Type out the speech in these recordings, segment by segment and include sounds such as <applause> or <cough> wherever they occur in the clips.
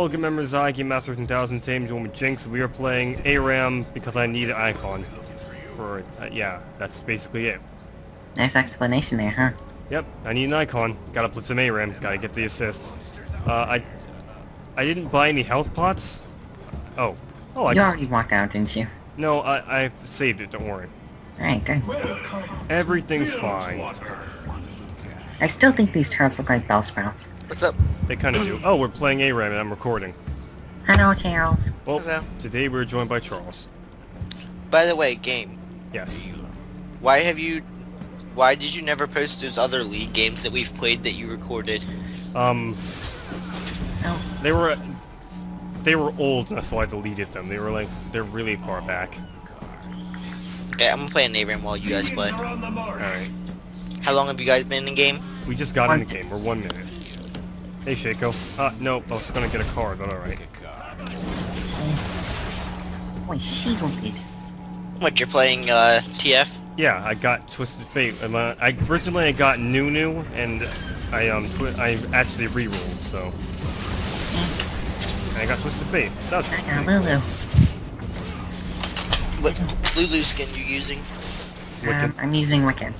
Hello, Guild members. I, Game Master 1000 Tame, join with Jinx. We are playing ARAM because I need an icon. For, uh, yeah, that's basically it. Nice explanation there, huh? Yep, I need an icon. Gotta put some ARAM. Gotta get the assists. Uh, I, I didn't buy any health pots. Oh, oh, I you just, already walked out, didn't you? no, I, I've saved it. Don't worry. Alright, good. Everything's fine. I still think these turrets look like Bellsprouts. What's up? They kind of do. Oh, we're playing ARAM and I'm recording. Hello, Charles. Well, Hello. today we're joined by Charles. By the way, game. Yes. Why have you? Why did you never post those other league games that we've played that you recorded? Um, Oh, they were, they were old, and so I deleted them. They were like, they're really far back. Okay, I'm gonna play an ARAM while you guys play. Alright. How long have you guys been in the game? We just got One in the game. We're one minute. Hey, Shaco. Uh, no, I was gonna get a card, but alright. boy, shielded. What you're playing? Uh, TF? Yeah, I got Twisted Fate. Um, uh, I originally I got Nunu, and I um twi I actually re-rolled, so and I got Twisted Fate. That was I got Lulu. What Lulu skin you using? wicked. Um, I'm using Wicked.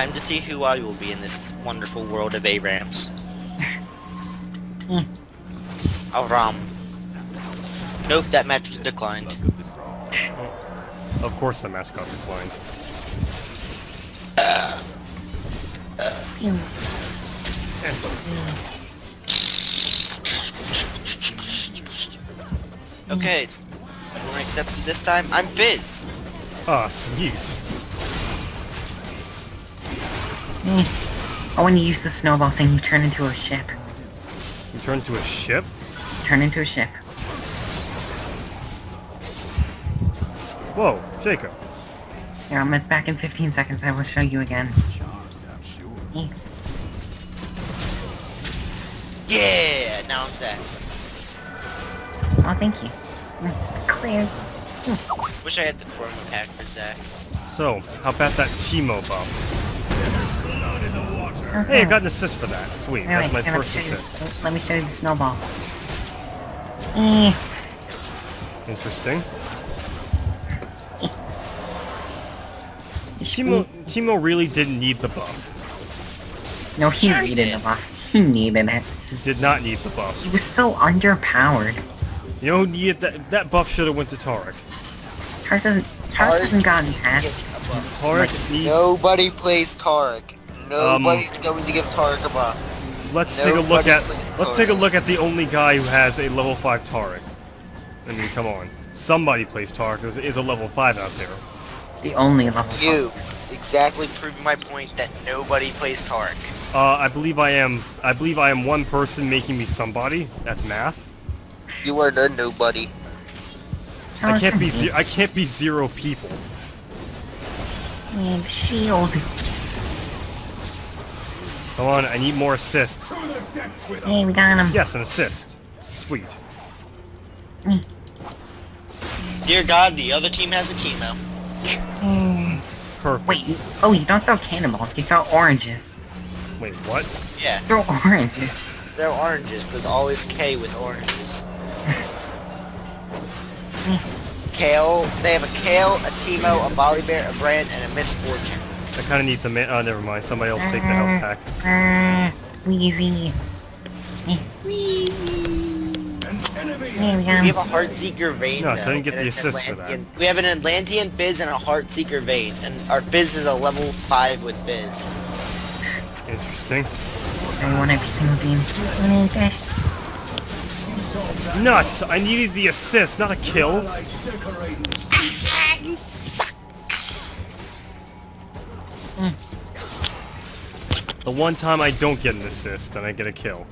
Time to see who I will be in this wonderful world of ARAMs. <laughs> Aram. Nope, that match was declined. <laughs> Of course, the match got declined. Phew. Okay, s- everyone accepted this time. I'm Fizz. Ah, sweet. Oh, when you use the snowball thing, you turn into a ship. You turn into a ship. Turn into a ship. Whoa, Jacob. Yeah, um, it's back in 15 seconds. I will show you again. Yeah, now I'm set. Oh, thank you. Clear. Wish I had the chroma pack for Zac. So, how about that Teemo buff? Oh, Hey, I oh. got an assist for that. Sweet. Wait, That's my let me first show you- assist. Let me show you the snowball. Eh. Interesting. Teemo, Teemo really didn't need the buff. No, he Sure needed did. the buff. He needed it. He did not need the buff. He was so underpowered. You know who needed that? That buff should have went to Taric. Taric doesn't. Taric hasn't gotten past. Taric needs. Nobody plays Taric. Nobody's Um, going to give Taric a buff. Let's take a look at. plays Let's take a look at the only guy who has a level five Taric. I mean, come on. Somebody plays Taric. There is a level five out there. The only level. You exactly proved my point that nobody plays Taric. Uh, I believe I am. I believe I am one person making me somebody. That's math. You are a nobody. I can't be. and Ze- I can't be zero people. And shield. Come on. I need more assists. Hey, we got him. Yes, an assist. Sweet. Mm. Dear God, the other team has a Teemo. Mm. Perfect. Wait. Oh, you don't throw cannonballs. You throw oranges. Wait. What? Yeah, Throw oranges. they're oranges. There's always K with oranges. <laughs> Kayle, they have a Kayle, a Teemo, a Volibear, a Brand, and a Miss Fortune. I kind of need the man. Oh, never mind. Somebody else take the health pack. Ah, Wheezy. Hey, we We have him. a Heartseeker Vayne. No, so I didn't get the an assist for that. We have an Atlantean Fizz and a Heartseeker Vayne, and our Fizz is a level 5 with Fizz. Interesting. I want every single game. I need this. Nuts! I needed the assist, not a kill. <laughs> The one time I don't get an assist and I get a kill.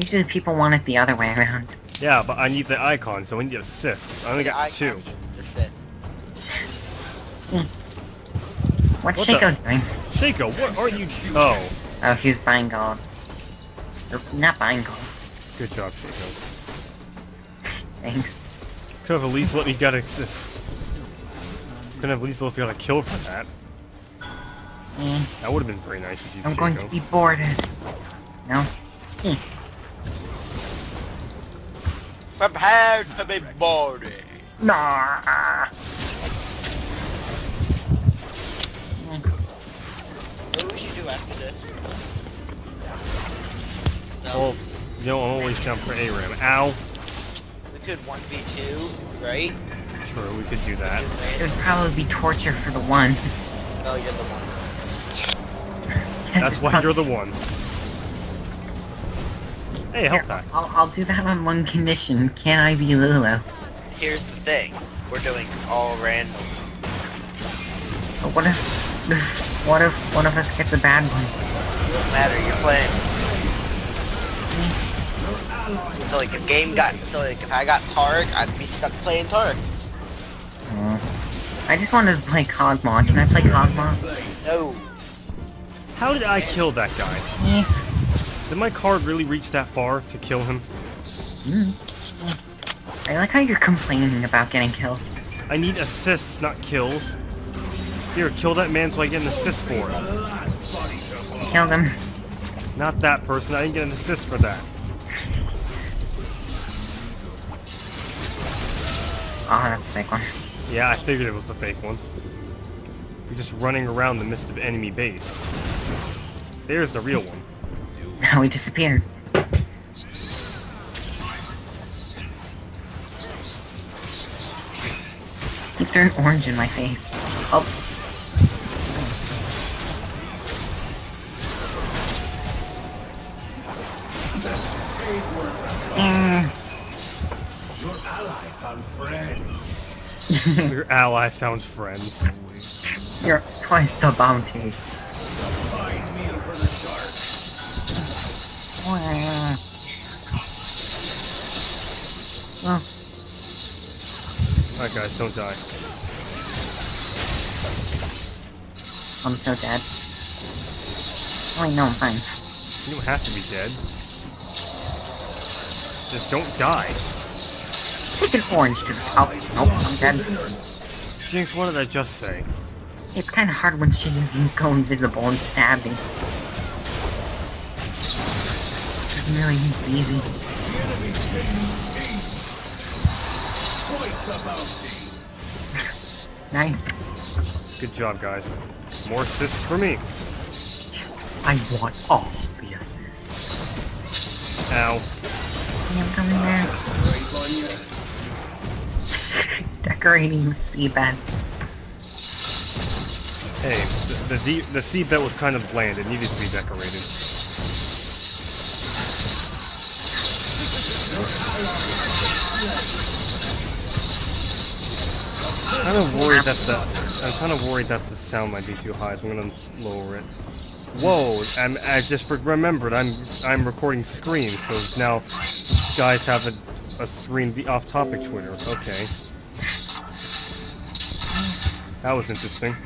Usually people want it the other way around. Yeah, but I need the icon, so I need assists. I only The got two. needs Assist. Hmm. What's What the- Shaco doing? Shaco, what are you? Oh, Oh, he was buying gold. Not buying gold. good job, Shaco. Thanks. Could have at least let me get an assist. Could have at least let us got a kill for that. Eh, That would have been very nice if you, I'm going to be boarded. No? Eh, Prepare to be boarded. Nah. What we should do after this? No, Well, you know, I'm always down for ARAM. Ow. we could 1v2, right? Sure, we could do that. It would probably be torture for the one. Oh, you're the one. That's why you're the one. Hey, help Here, pack. I'll, I'll do that on one condition. Can I be Lulu? Here's the thing. We're doing all random. But what if, what if one of us gets a bad one? Doesn't matter, you're playing. So like if game got so like if I got Taric, I'd be stuck playing Taric. Oh. I just wanted to play Kog'Maw. Can I play Kog'Maw? No. How did I kill that guy? Eh. Did my card really reach that far to kill him? Mm. I like how you're complaining about getting kills. I need assists, not kills. Here, kill that man so I get an assist for it. Kill them. Not that person, I didn't get an assist for that. Oh, that's a fake one. Yeah, I figured it was the fake one. You're just running around the midst of enemy base. There's the real one. <laughs> Now he disappeared. He turned orange in my face. Oh. Mm. Your ally found friends. You're twice the bounty. Oh. Well, Alright guys, don't die. I'm so dead. Oh wait, no, I'm fine. You don't have to be dead. Just don't die. Take an orange to the top. Nope, I'm dead. Jinx, what did I just say? It's kind of hard when she can go invisible and stab me. It's really easy. <laughs> nice. Good job, guys. More assists for me. I want all the assists. Ow. Yeah, I'm coming there. <laughs> Decorating the seabed. Hey, the the, the seabed was kind of bland. It needed to be decorated. Kind of worried that the I'm kind of worried that the sound might be too high, so I'm gonna lower it. Whoa! I'm, I just remembered I'm I'm recording screens, so it's now guys have a, a screen the off-topic Twitter. Okay, that was interesting.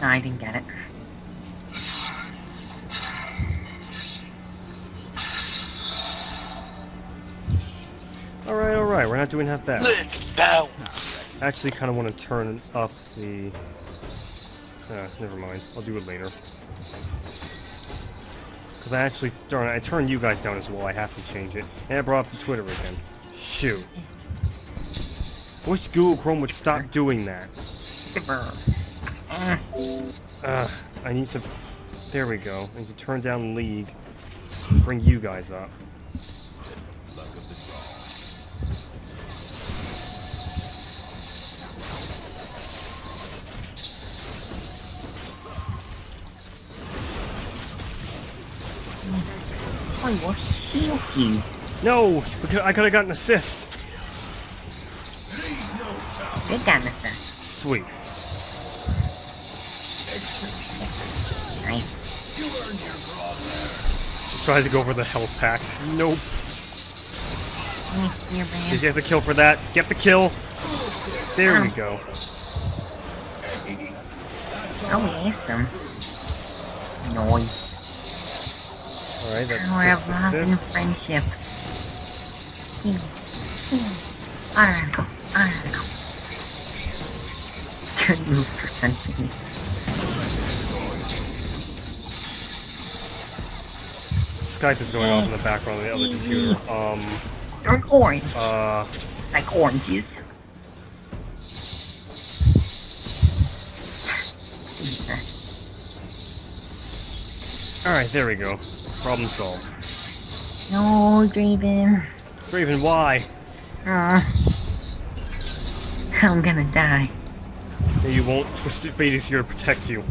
No, I didn't get it. All right, all right, we're not doing half bad. Let's bounce. I actually kind of want to turn up the. Uh, never mind. I'll do it later. Because I actually, darn it, I turned you guys down as well. I have to change it. And I brought up the Twitter again. Shoot. I wish Google Chrome would stop doing that. Uh, I need some. There we go. I need to turn down League. Bring you guys up. I will shield you. No! because I could have gotten an assist! Big got an assist. Sweet. Nice. She tried to go for the health pack. Nope. You're Did you get the kill for that? Get the kill! There we Um. go. Oh, we aced him. Noise. Alright, that's Power of six love and assists. friendship. Heal. Heal. Article. Article. Good move for sentient. Skype is going off in the background on the other computer. Um, They're orange, uh, like oranges. Alright, there we go. Problem solved. No, Draven. Draven, why? Uh, I'm gonna die. You won't. Twisted Fate is here to protect you.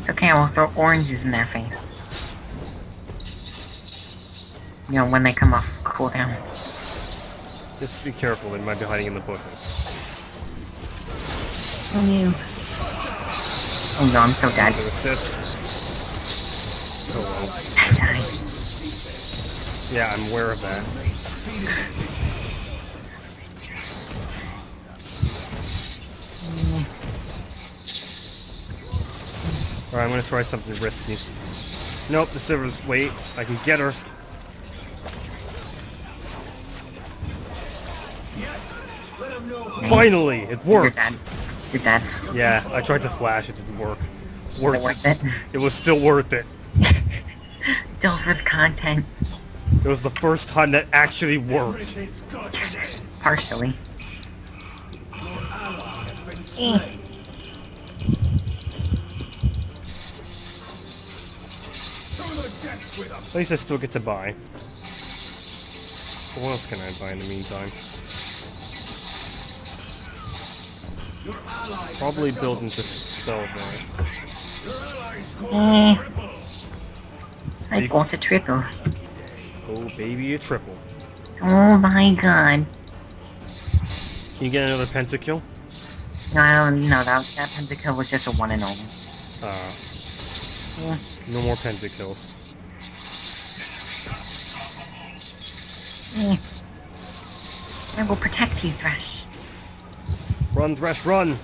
It's okay, I will throw oranges in their face. You know, when they come off cooldown. Just be careful, they might be hiding in the bushes. Oh, you. Oh no, I'm so dead. Assist. Oh well. Yeah, I'm aware of that. Alright, I'm gonna try something risky. Nope, the silver's wait. I can get her. Finally, it worked. You're dead. Yeah, I tried to flash, it didn't work. Is Worth it worth it? It was still worth it. Still for the content. It was the first time that actually worked. Partially. Eh. At least I still get to buy. What else can I buy in the meantime? Probably build into spell though. Eh. I got a triple. Oh baby, a triple. Oh my god. Can you get another pentakill? No, no, that, that pentakill was just a one and only. Uh, Yeah. no more pentakills. I will protect you, Thresh. Run, Thresh, run!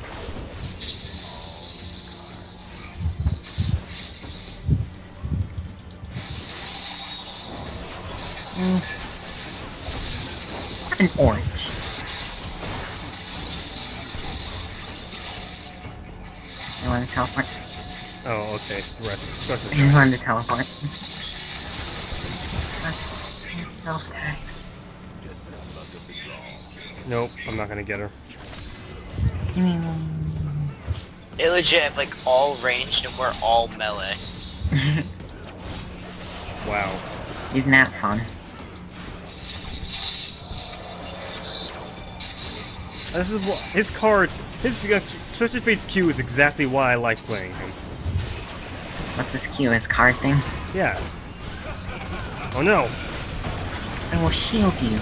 An orange. You want to teleport? Oh, okay, Thresh. Got this. You want to teleport? Let's self tax. Nope, I'm not gonna get her. Give me They legit have like all ranged and we're all melee. Um, <laughs> wow. Isn't that fun? This is what his cards. His uh, Twisted Fate's Q is exactly why I like playing him. What's this Q? His card thing? Yeah. Oh no. I will shield you.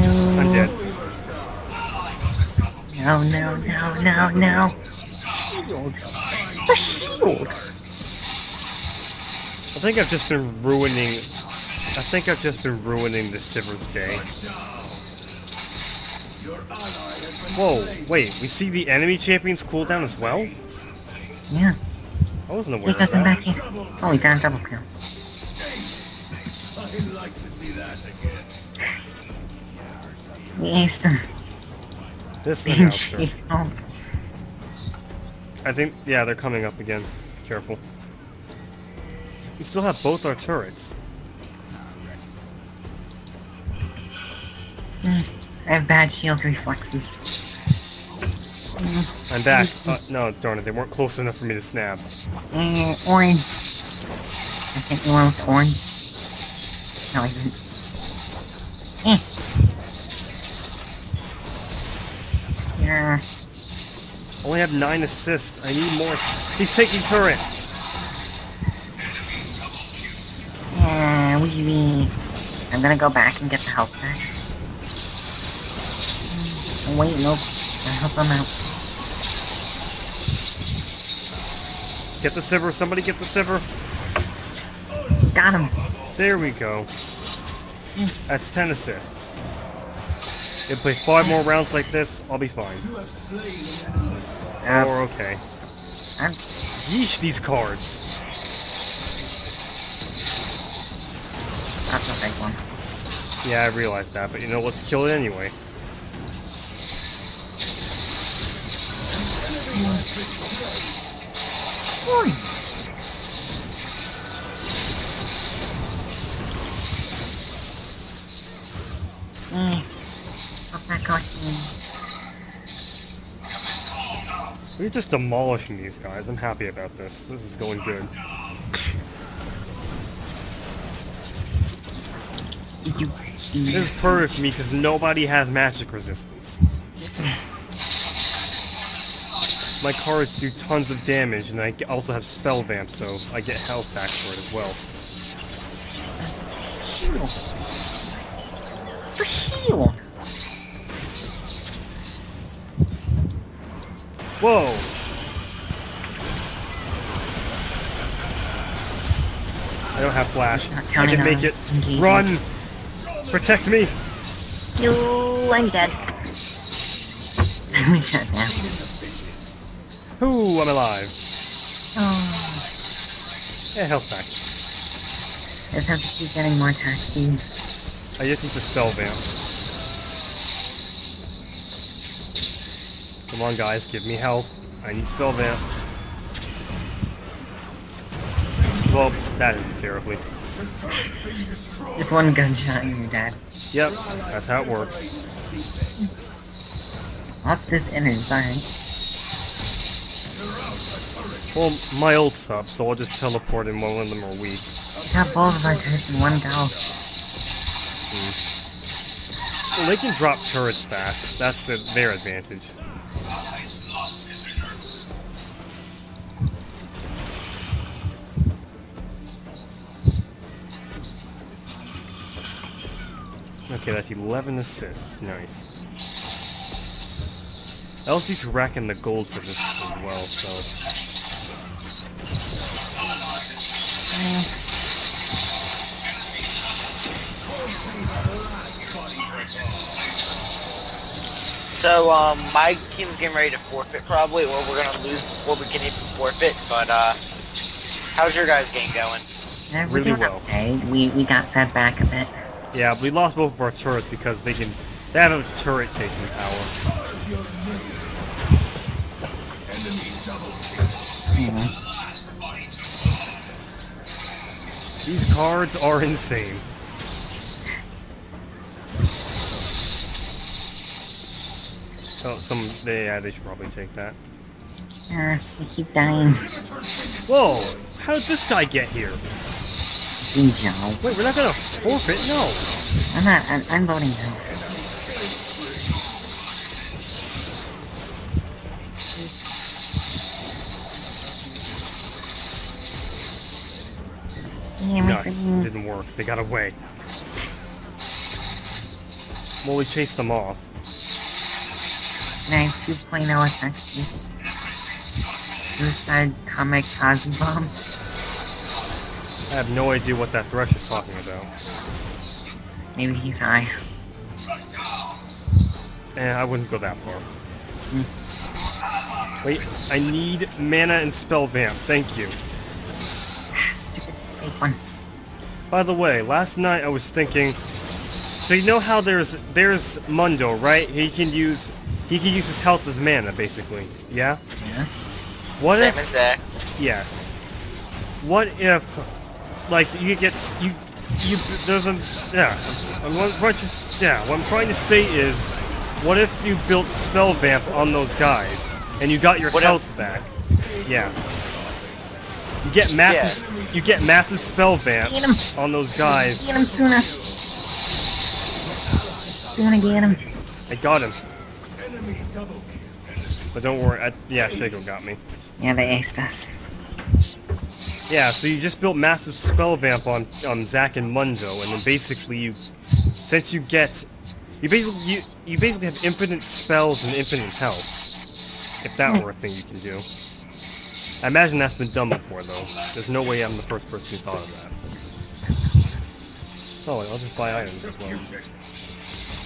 No. I'm dead. No, no, no, no, no. Shield. A shield. I think I've just been ruining. I think I've just been ruining the Sivir's day. Whoa, wait, we see the enemy champion's cooldown as well? Yeah. I wasn't aware of that. back here. Oh, we got a double kill. We aced him. This announcer. Oh, I think, yeah, they're coming up again. Careful. We still have both our turrets. Hmm. I have bad shield reflexes. I'm back. Uh, no, darn it, they weren't close enough for me to snap. Uh, orange. I think you went with orange. No, I didn't. Eh. Yeah. Only have nine assists. I need more. He's taking turret. Yeah, wee wee. I'm gonna go back and get the health packs. Oh, waiting nope. I help them out. Get the Sivir. Somebody get the Sivir. Got him. There we go. That's 10 assists. If we play five more rounds like this, I'll be fine. Or okay. I'm, Yeesh, these cards. that's a big one. Yeah, I realized that, but you know, let's kill it anyway. That costing? We're just demolishing these guys. I'm happy about this. This is going good. Did you see? This is perfect for me because nobody has magic resistance. My cards do tons of damage, and I also have spell vamp, so I get health back for it as well. shield? The shield. Whoa! I don't have flash. I can make it. engagement. Run! Protect me! You, I'm dead. <laughs> I'm shut down. Ooh, I'm alive. Oh, Yeah, health back. I just have to keep getting more attack speed. I just need to spell vamp. Come on, guys, give me health. I need spell vamp. Well, that ended terribly. Just one gunshot and you're dead. Yep, that's how it works. What's this inner thing? Well, my old sub, so I'll just teleport in when one of them are weak. We got both of our turrets in one go. Hmm. Well, they can drop turrets fast. That's the, their advantage. Okay, that's 11 assists. Nice. I also need to rack in the gold for this as well, so... So, um, my team's getting ready to forfeit probably, or we're gonna lose before we can even forfeit. But, uh, how's your guys' game going? Yeah, Really well. okay. We, we got set back a bit. Yeah, we lost both of our turrets because they can... They have a turret taking power. Anyway, These cards are insane. Oh, some... They, yeah, they should probably take that. uh, we keep dying. Whoa! How did this guy get here? Wait, we're not gonna forfeit? No! I'm not, I'm, I'm voting no. Yeah, my Nuts. freaking- Didn't work. They got away. Well, we chased them off. Nine 2.0 attack speed. Suicide kamikaze bomb. I have no idea what that Thresh is talking about. Maybe he's high. Eh, I wouldn't go that far. Wait, I need mana and spell vamp. Thank you. Stupid fake one. By the way, last night I was thinking. So you know how there's there's Mundo, right? He can use he can use his health as mana, basically. Yeah. Yeah. What Same if? as Zac. Yes. What if, like, you get you you there's a yeah. I'm what, what just yeah. What I'm trying to say is, what if you built spell vamp on those guys and you got your What if- health back? Yeah. You get massive. You get massive spell vamp on those guys. Get him sooner. Sooner get him. I got him. But don't worry. I, yeah, Shaco got me. Yeah, they aced us. Yeah, so you just built massive spell vamp on um, Zac and Mundo, and then basically you, since you get, you basically you, you basically have infinite spells and infinite health. If that were a thing you can do. I imagine that's been done before though. There's no way I'm the first person who thought of that. Oh, I'll just buy items as well.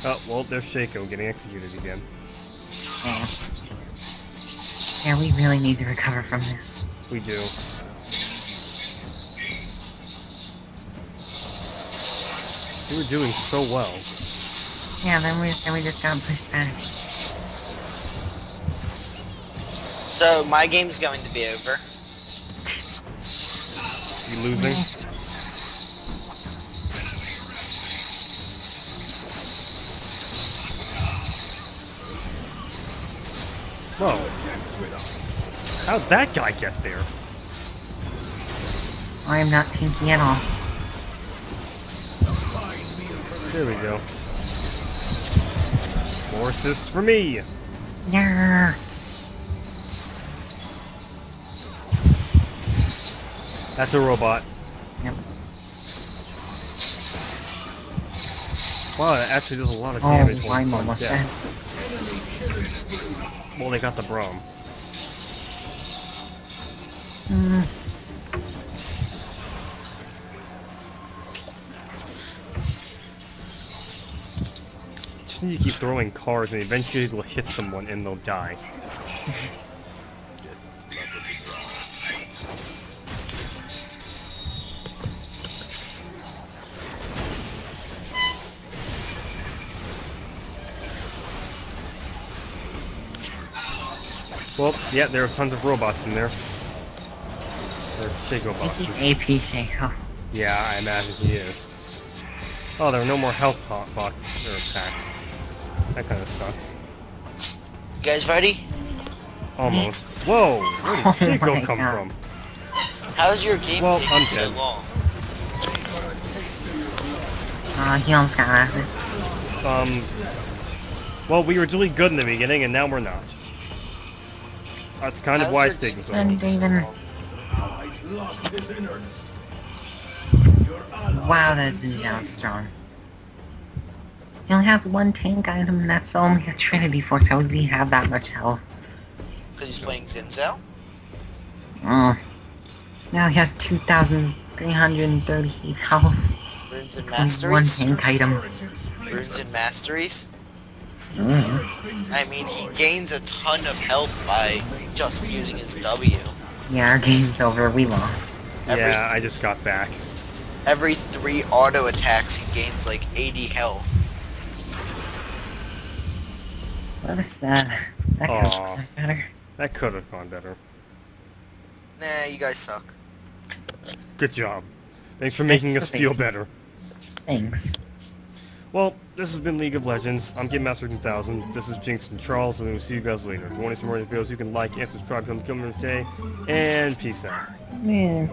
Oh, well, there's Shaco getting executed again. Yeah. Yeah, we really need to recover from this. We do. We were doing so well. Yeah, then we then we just got pushed back. So my game's going to be over. You losing? Whoa. How'd that guy get there? I'm not pinky at all. There we go. More assists for me! Yeah. That's a robot. Yep. Wow, it actually does a lot of Oh, damage. when I'm it's on almost death. Well, they got the Brom. Mm, Just need to keep throwing cars and eventually they'll hit someone and they'll die. <laughs> Well, yeah, there are tons of robots in there. They're Shaco I think he's AP Shaco. Yeah, I imagine he is. Oh, there are no more health po box or packs. That kind of sucks. You guys ready? Almost. Whoa! Where did <laughs> Oh Shaco my come God. from? How's your game Well, I'm so dead. long? Uh, he almost got lasted. Um. Well, we were doing good in the beginning, and now we're not. That's kind of How's why your it's taking so game long. And taking so even- long? Wow, that Xin Zhao's strong. He only has one tank item, and that's only a Trinity Force. How does he have that much health? Because he's playing Xin Zhao? Oh. Now he has 2,338 health. Runes and and one tank item. Runes and Masteries? I mean, he gains a ton of health by just using his W. Yeah, our game's over. We lost. Every, Yeah, I just got back. every three auto attacks, he gains like 80 health. What is that? That could have been better. That could have gone better. Nah, you guys suck. Good job. Thanks for making us feel better. Thanks. Well, this has been League of Legends. I'm Game Master 1000. This is Jinx and Charles, and we'll see you guys later. If you want to see more of the videos, you can like and subscribe to Kill Day, and peace out. Yeah.